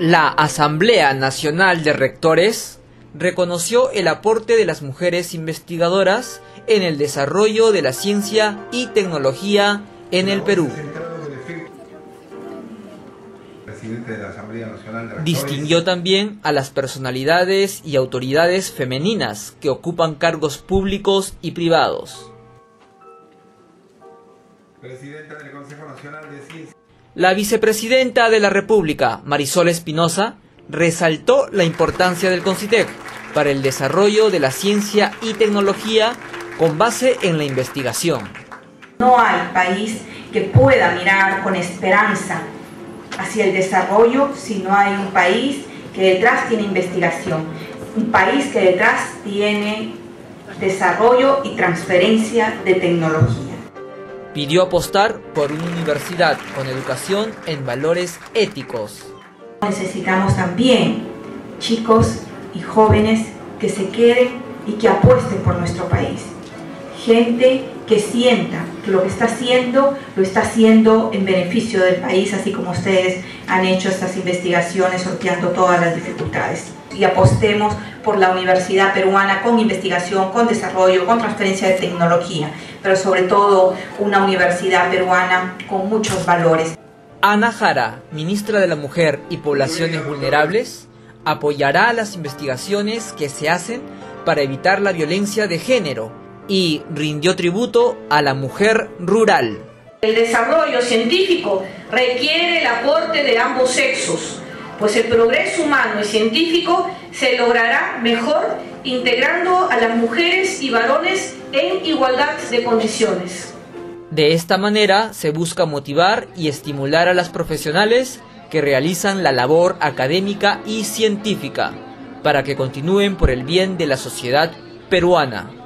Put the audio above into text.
La Asamblea Nacional de Rectores reconoció el aporte de las mujeres investigadoras en el desarrollo de la ciencia y tecnología en el Perú. Distinguió también a las personalidades y autoridades femeninas que ocupan cargos públicos y privados. La vicepresidenta de la República, Marisol Espinosa, resaltó la importancia del CONCITEC para el desarrollo de la ciencia y tecnología con base en la investigación. No hay país que pueda mirar con esperanza hacia el desarrollo si no hay un país que detrás tiene investigación, un país que detrás tiene desarrollo y transferencia de tecnología. Pidió apostar por una universidad con educación en valores éticos. Necesitamos también chicos y jóvenes que se queden y que apuesten por nuestro país. Gente que sienta lo que está haciendo lo está haciendo en beneficio del país, así como ustedes han hecho estas investigaciones sorteando todas las dificultades. Y apostemos por la universidad peruana con investigación, con desarrollo, con transferencia de tecnología, pero sobre todo una universidad peruana con muchos valores. Ana Jara, ministra de la Mujer y Poblaciones Vulnerables, apoyará las investigaciones que se hacen para evitar la violencia de género y rindió tributo a la mujer rural. El desarrollo científico requiere el aporte de ambos sexos, pues el progreso humano y científico se logrará mejor integrando a las mujeres y varones en igualdad de condiciones. De esta manera se busca motivar y estimular a las profesionales que realizan la labor académica y científica para que continúen por el bien de la sociedad peruana.